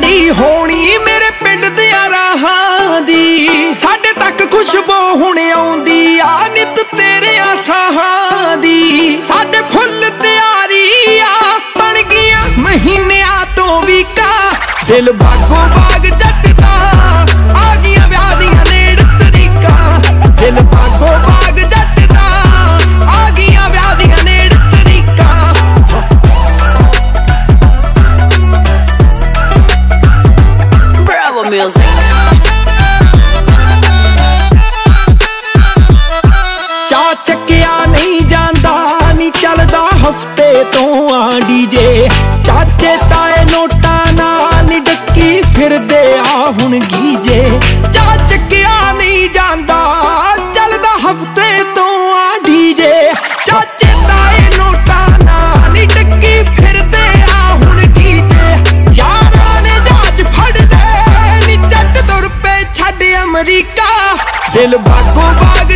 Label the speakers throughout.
Speaker 1: ਬੜੀ ਹੋਣੀ ਮੇਰੇ ਪਿੰਡ ਦੇ ਰਾਹਾਂ ਦੀ। ਸਾਡੇ ਤੱਕ ਖੁਸ਼ਬੂ ਹੁਣ ਆਉਂਦੀ ਆ, ਨਿਤ ਤੇਰੇ ਆਸਾਹਾਂ ਦੀ। ਸਾਡੇ ਫੁੱਲ ਤਿਆਰੀ ਆ, ਬਣ ਗਈਆਂ ਮਹੀਨਿਆਂ ਤੋਂ ਵੀ ਕਾ। ਦਿਲ ਬਾਗੋ ਬਾਗ
Speaker 2: wheels.
Speaker 1: ਚਾ ਚੱਕਿਆ ਨਹੀਂ ਜਾਂਦਾ ਨਹੀਂ ਚੱਲਦਾ ਹਫ਼ਤੇ ਤੋਂ ਆ ਡੀਜੇ ਚਾਚੇ ਅਮਰੀਕਾ। ਦਿਲ ਬਾਗੋ ਬਾਗ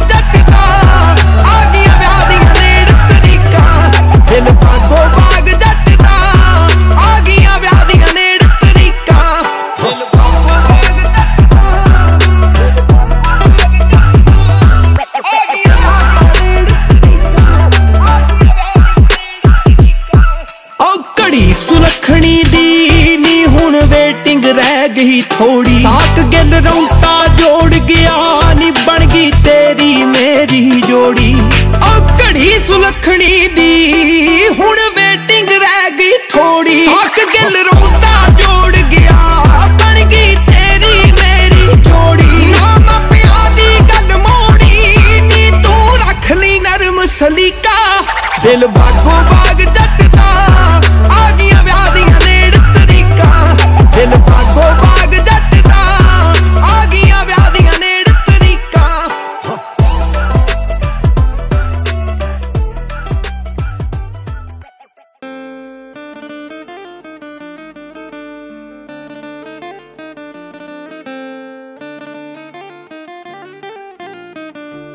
Speaker 1: ਗਈ ਥੋੜੀ ਸਾਕ ਗਿਲ ਰੌਂਟਾ ਜੋੜ ਗਿਆ ਨੀ, ਬਣ ਗਈ ਤੇਰੀ ਮੇਰੀ ਜੋੜੀ। ਓ ਘੜੀ ਸੁਲਖਣੀ ਦੀ, ਹੁਣ ਵੇਟਿੰਗ ਰਹਿ ਗਈ ਥੋੜੀ ਸਾਕ ਗਿਲ ਰੌਂਟਾ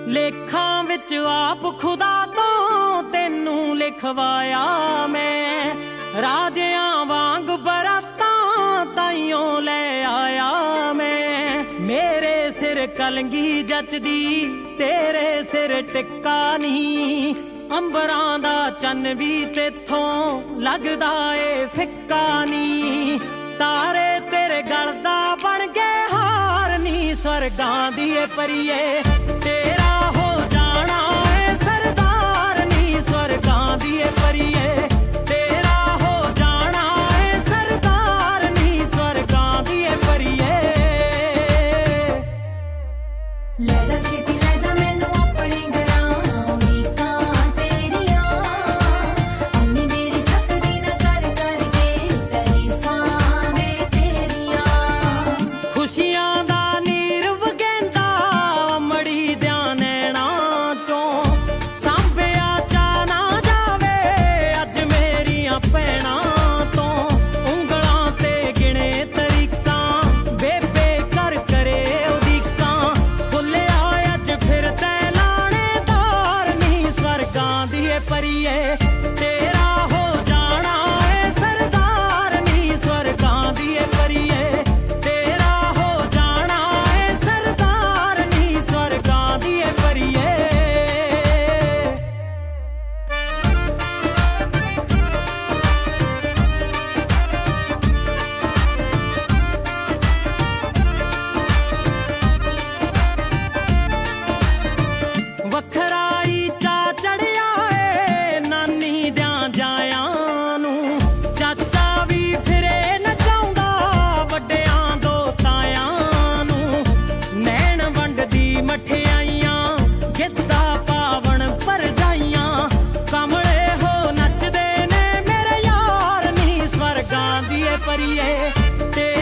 Speaker 3: ਲੇਖਾਂ ਵਿੱਚ ਆਪ ਖੁਦਾ ਤੋਂ ਤੈਨੂੰ ਲਿਖਵਾਇਆ ਮੈਂ। ਰਾਜਿਆਂ ਵਾਂਗ ਬਰਾਤਾਂ ਤਾਈਓ ਲੈ ਆਇਆ ਮੈਂ। ਮੇਰੇ ਸਿਰ ਕਲੰਗੀ ਜੱਚਦੀ, ਤੇਰੇ ਸਿਰ ਟਿੱਕਾ ਨਹੀਂ। ਅੰਬਰਾਂ ਦਾ ਚੰਨ ਵੀ ਤੇਥੋਂ ਲੱਗਦਾ ਏ ਫਿੱਕਾ ਨਹੀਂ। ਤਾਰੇ ਤੇਰੇ ਗਲ ਬਣ ਗਏ ਹਾਰ ਨਹੀਂ ਸਵਰਗਾਂ ਦੀ ਏ ਪਰੀਏ। ਤੇ तेरे